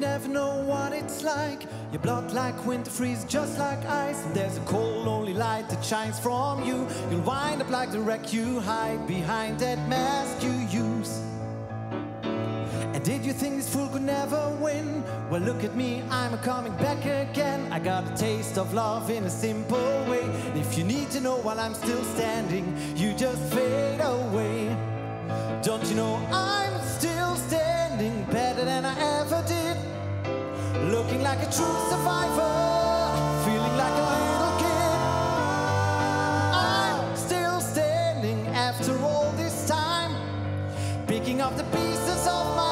know what it's like. Your blood like winter freeze, just like ice. And there's a cold, lonely light that shines from you. You'll wind up like the wreck you hide behind that mask you use. And did you think this fool could never win? Well, look at me, I'm coming back again. I got a taste of love in a simple way. And if you need to know while I'm still standing, you just fade away. Don't you know I'm Looking like a true survivor, feeling like a little kid. I'm still standing after all this time, picking up the pieces of my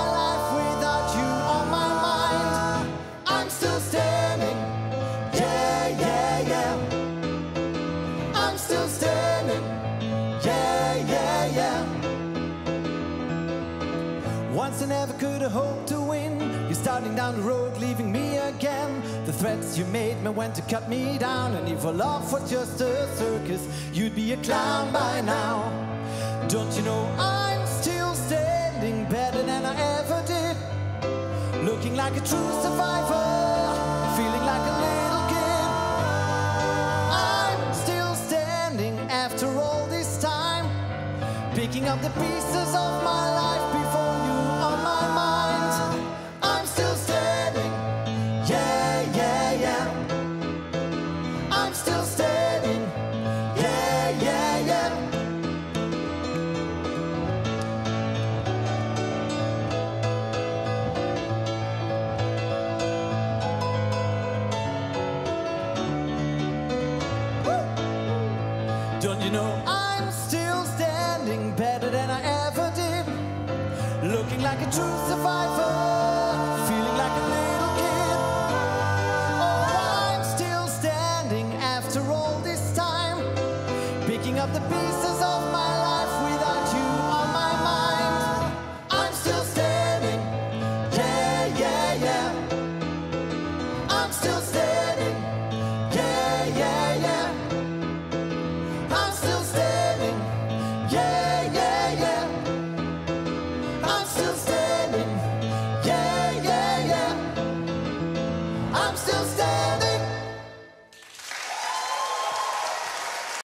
Once I never could have hoped to win. You're starting down the road, leaving me again. The threats you made me went to cut me down. And if our love was just a circus, you'd be a clown by now. Don't you know I'm still standing better than I ever did? Looking like a true survivor, feeling like a little kid. I'm still standing after all this time, picking up the pieces of my life Don't you know I'm still standing better than I ever did? Looking like a true survivor, feeling like a little kid. Oh, I'm still standing after all this time, picking up the pieces of my life without you on my mind. I'm still standing, yeah, yeah, yeah. I'm still standing. still stuck.